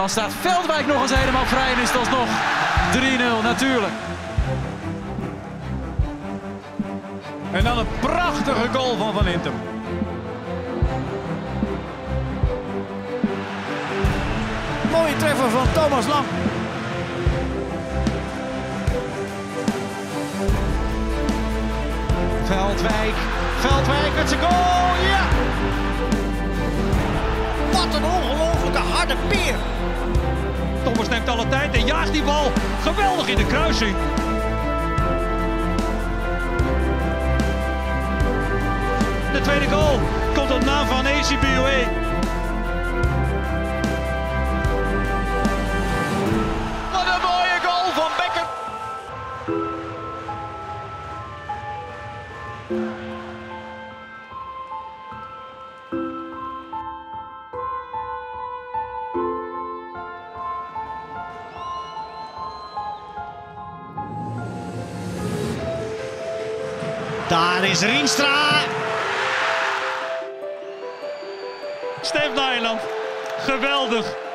Dan staat Veldwijk nog eens helemaal vrij en is het alsnog 3-0 natuurlijk. En dan een prachtige goal van Van Hintem. Mooie treffer van Thomas Lang. Veldwijk, Veldwijk met zijn goal, ja! Wat een ongelofelijke harde peer. Die bal geweldig in de kruising. De tweede goal komt op naam van ACBUE. Wat een mooie goal van Becker. Daar is Rienstra. Stef Nijland, geweldig.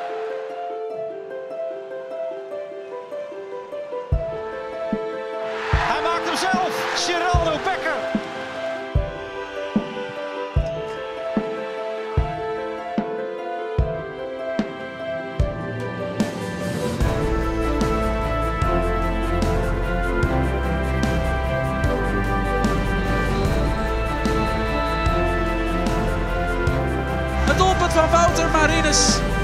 Van Wouter Marines